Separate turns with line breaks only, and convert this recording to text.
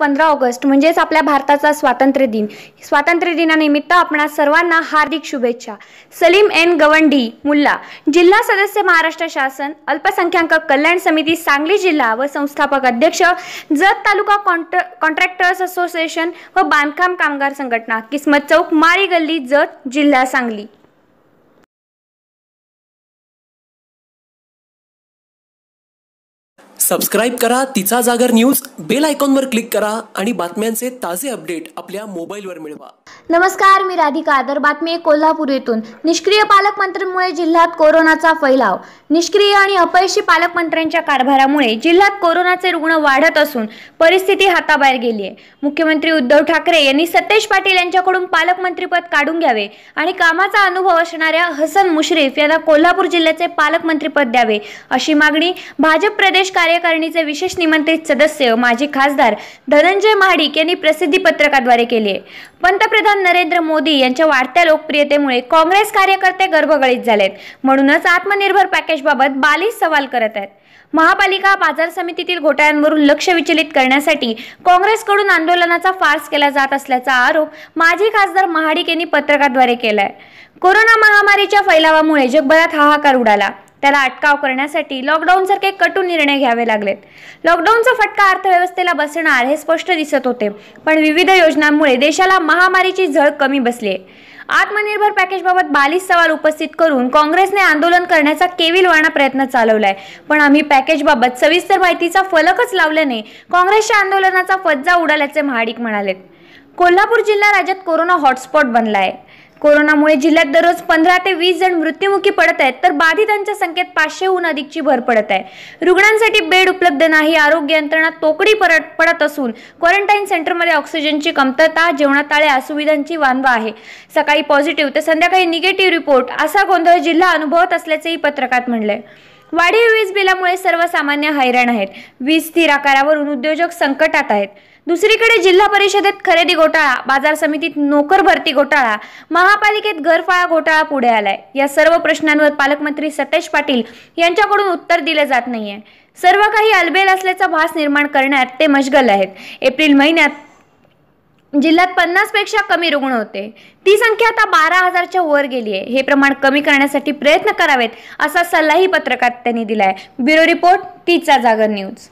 पंधरा ऑगस्ट म्हणजेच आपल्या भारताचा स्वातंत्र्य दिन. स्वातंत्र्य दिनानिमित्त आपणा सर्वांना हार्दिक शुभेच्छा. सलीम एन गवंडी मुल्ला. जिल्हा सदस्य महाराष्ट्र शासन अल्पसंख्याक कल्याण समिती सांगली जिल्हा व संस्थापक अध्यक्ष Jath taluka contra contractors association व बांधकाम कामगार संघटना किस्मत चौक माळी गल्ली जत जिल्हा सांगली.
सबस्क्राईब करा तिचा जागर न्यूज बेल आयकॉनवर क्लिक करा आणि बातम्यांचे ताजे अपडेट आपल्या मोबाईलवर मिळवा.
नमस्कार मी राधिका दर बातमी कोल्हापूर येथून. निष्क्रिय पालकमंत्र्यांमुळे जिल्ह्यात कोरोनाचा फैलाव. निष्क्रिय आणि अपयशी पालकमंत्र्यांच्या कारभारामुळे जिल्ह्यात कोरोनाचे रुग्ण वाढत असून परिस्थिती हाताबाहेर गेली आहे. मुख्यमंत्री उद्धव ठाकरे यांनी सतेज पाटील यांच्याकडून पालकमंत्रीपद काढून घ्यावे आणि कामाचा अनुभव असणाऱ्या हसन मुश्रीफ यांना कोल्हापूर जिल्ह्याचे पालकमंत्रीपद द्यावे अशी मागणी भाजप प्रदेश कार्य कार्यकारिणीचे विशेष निमंत्रित सदस्य माजी खासदार धनंजय महाडिक यांनी प्रसिद्धी पत्रकाद्वारे केली आहे. पंतप्रधान नरेंद्र मोदी यांच्या वाढत्या लोकप्रियतेमुळे काँग्रेस कार्यकर्ते गर्भगळीत झालेत. म्हणूनच आत्मनिर्भर पॅकेजबाबत बालिश सवाल करत आहेत. महापालिका बाजार समितीतील घोटाळ्यांवरून लक्ष विचलित करण्यासाठी काँग्रेसकडून आंदोलनाचा फार्स केला जात असल्याचा आरोप माजी खासदार महाडिक यांनी पत्रकाद्वारे केलाय. कोरोना महामारीच्या फैलावामुळे जगभरात हाहाकार उडाला. त्याला अटकाव करण्यासाठी लॉकडाऊनसारखे कटू निर्णय घ्यावे लागलेत. लॉकडाऊनचा फटका अर्थव्यवस्थेला बसणार हे स्पष्ट दिसत होते पण विविध योजनांमुळे देशाला महामारीची झळ कमी बसली आहे. आत्मनिर्भर पॅकेजबाबत बालीस सवाल उपस्थित करून काँग्रेसने आंदोलन करण्याचा केविलवाणा प्रयत्न चालवलाय. पण आम्ही पॅकेजबाबत सविस्तर माहितीचा फलकच लावल्याने काँग्रेसच्या आंदोलनाचा फज्जा उडाल्याचे महाडिक म्हणालेत. कोल्हापूर जिल्हा राज्यात कोरोना हॉटस्पॉट बनला आहे कोरोनामुळे जिल्ह्यात दररोज पंधरा ते वीस जण मृत्युमुखी पडत आहेत तर बाधितांच्या संख्येत पाचशेहून अधिकची भर पडत आहे. रुग्णांसाठी बेड उपलब्ध नाही आरोग्य यंत्रणा तोकडी परत पडत असून क्वारंटाईन सेंटरमध्ये ऑक्सिजनची कमतरता जेवणाताळ्या असुविधांची वानवा आहे. सकाळी पॉझिटिव्ह तर संध्याकाळी निगेटिव्ह रिपोर्ट असा गोंधळ जिल्हा अनुभवत असल्याचेही पत्रकात म्हणलंय वाढीव वीज बिलामुळे सर्वसामान्य हैराण आहेत. वीज स्थिर आकारावरून उद्योजक संकटात आहेत. दुसरीकडे जिल्हा परिषदेत खरेदी घोटाळा बाजार समितीत नोकर भरती घोटाळा महापालिकेत घरफाळा घोटाळा पुढे आलाय. या सर्व प्रश्नांवर पालकमंत्री सतेज पाटील यांच्याकडून उत्तर दिलं जात नाहीये. सर्व काही अलबेल असल्याचा भास निर्माण करण्यात ते मशगल आहेत. एप्रिल महिन्यात जिल्ह्यात पन्नासपेक्षा कमी रुग्ण होते. ती संख्या आता बारा हजारच्या वर गेली आहे. हे प्रमाण कमी करण्यासाठी प्रयत्न करावेत असा सल्लाही पत्रकात त्यांनी दिलाय. ब्युरो रिपोर्ट तीचा जागर न्यूज.